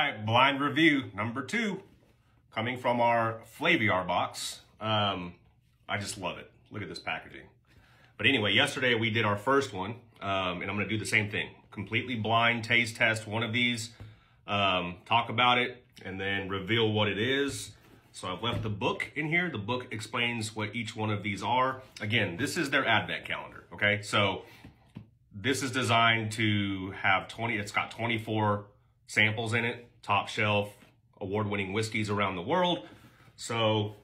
right, blind review number two, coming from our Flaviar box. Um, I just love it. Look at this packaging. But anyway, yesterday we did our first one, um, and I'm going to do the same thing. Completely blind taste test one of these, um, talk about it, and then reveal what it is. So I've left the book in here. The book explains what each one of these are. Again, this is their advent calendar, okay? So this is designed to have 20, it's got 24 samples in it, top shelf, award-winning whiskeys around the world. So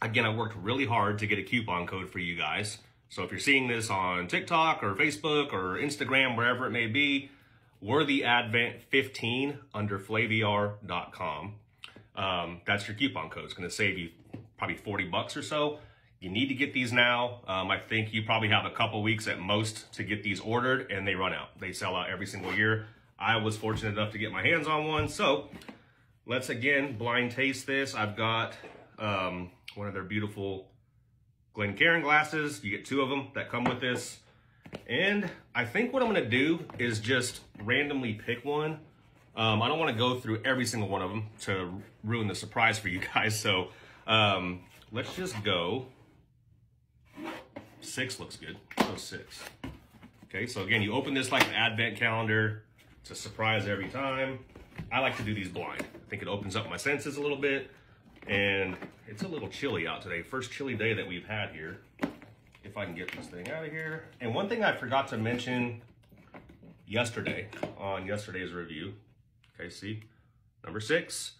again, I worked really hard to get a coupon code for you guys. So if you're seeing this on TikTok or Facebook or Instagram, wherever it may be, Worthy Advent 15 under flaviar.com. Um, that's your coupon code. It's going to save you probably 40 bucks or so. You need to get these now. Um, I think you probably have a couple weeks at most to get these ordered and they run out. They sell out every single year. I was fortunate enough to get my hands on one. So let's again blind taste this. I've got um, one of their beautiful Glencairn glasses. You get two of them that come with this. And I think what I'm gonna do is just randomly pick one um, I don't want to go through every single one of them to ruin the surprise for you guys. So um, let's just go. Six looks good. Go six. Okay, so again, you open this like an advent calendar. It's a surprise every time. I like to do these blind. I think it opens up my senses a little bit. And it's a little chilly out today. First chilly day that we've had here. If I can get this thing out of here. And one thing I forgot to mention yesterday on yesterday's review Okay, see? Number six,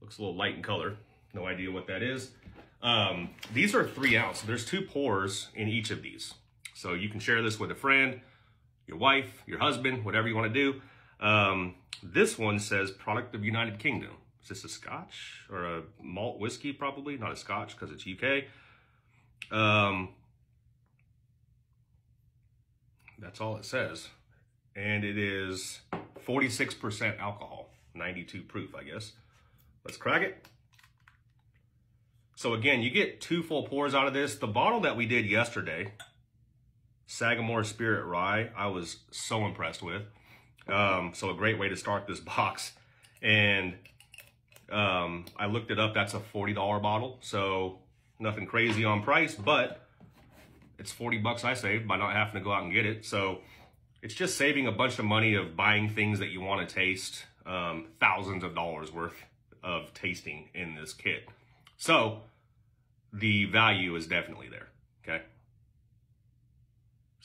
looks a little light in color. No idea what that is. Um, these are three ounce. There's two pours in each of these. So you can share this with a friend, your wife, your husband, whatever you want to do. Um, this one says product of United Kingdom. Is this a scotch or a malt whiskey? Probably not a scotch because it's UK. Um, that's all it says. And it is 46% alcohol, 92 proof, I guess. Let's crack it. So again, you get two full pours out of this. The bottle that we did yesterday, Sagamore Spirit Rye, I was so impressed with. Um, so a great way to start this box. And um, I looked it up, that's a $40 bottle. So nothing crazy on price, but it's 40 bucks I saved by not having to go out and get it. So it's just saving a bunch of money of buying things that you want to taste, um, thousands of dollars worth of tasting in this kit. So the value is definitely there?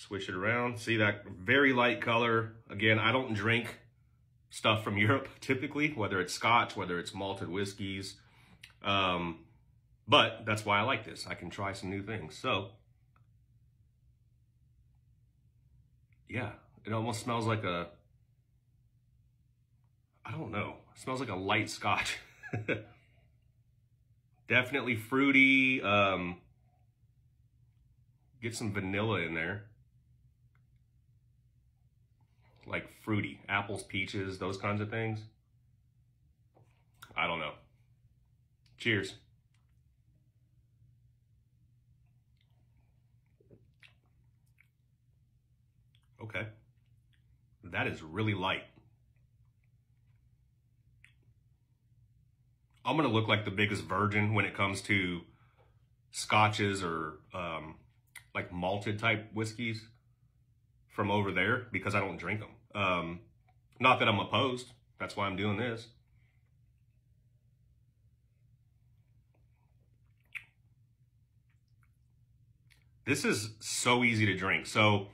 Swish it around. See that very light color. Again, I don't drink stuff from Europe typically, whether it's scotch, whether it's malted whiskeys. Um, but that's why I like this. I can try some new things. So, yeah, it almost smells like a, I don't know, it smells like a light scotch. Definitely fruity. Um, get some vanilla in there. Like fruity, apples, peaches, those kinds of things. I don't know. Cheers. Okay. That is really light. I'm going to look like the biggest virgin when it comes to scotches or um, like malted type whiskeys from over there because I don't drink them. Um, not that I'm opposed. That's why I'm doing this. This is so easy to drink. So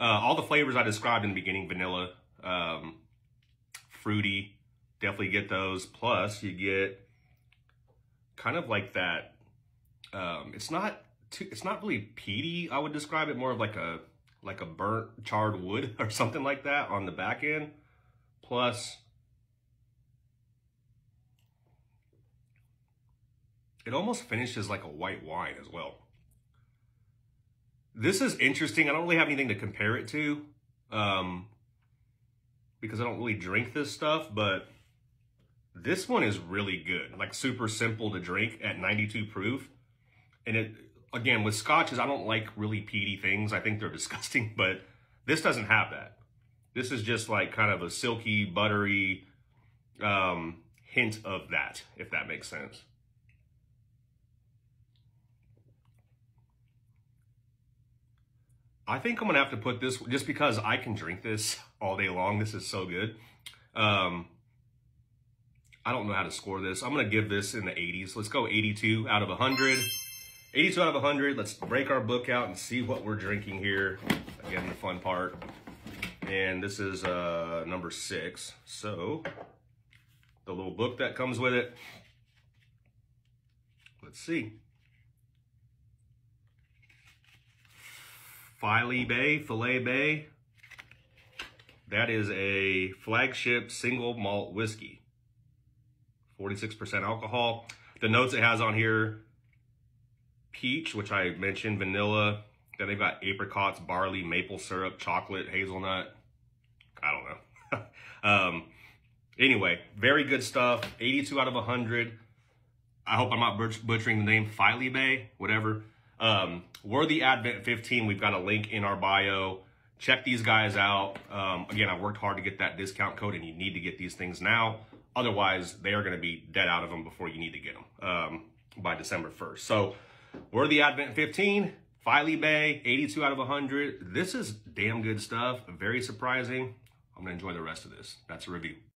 uh, all the flavors I described in the beginning, vanilla, um, fruity, definitely get those. Plus you get kind of like that, um, it's not too, it's not really peaty. I would describe it more of like a, like a burnt charred wood or something like that on the back end. Plus it almost finishes like a white wine as well. This is interesting. I don't really have anything to compare it to um, because I don't really drink this stuff, but this one is really good. Like super simple to drink at 92 proof. And it, again, with scotches, I don't like really peaty things. I think they're disgusting, but this doesn't have that. This is just like kind of a silky, buttery, um, hint of that, if that makes sense. I think I'm gonna have to put this just because I can drink this all day long. This is so good. Um, I don't know how to score this. I'm gonna give this in the 80s. Let's go 82 out of 100. 82 out of 100. Let's break our book out and see what we're drinking here. Again, the fun part. And this is uh, number six. So the little book that comes with it. Let's see. Filey Bay, Filet Bay. That is a flagship single malt whiskey. 46% alcohol. The notes it has on here, peach, which I mentioned, vanilla. Then they've got apricots, barley, maple syrup, chocolate, hazelnut. I don't know. um, anyway, very good stuff. 82 out of 100. I hope I'm not butchering the name, Filey Bay, whatever. Um, Worthy Advent 15, we've got a link in our bio. Check these guys out. Um, again, I worked hard to get that discount code, and you need to get these things now. Otherwise, they are going to be dead out of them before you need to get them um, by December 1st. So, Worthy Advent 15, Filey Bay, 82 out of 100. This is damn good stuff. Very surprising. I'm to enjoy the rest of this. That's a review.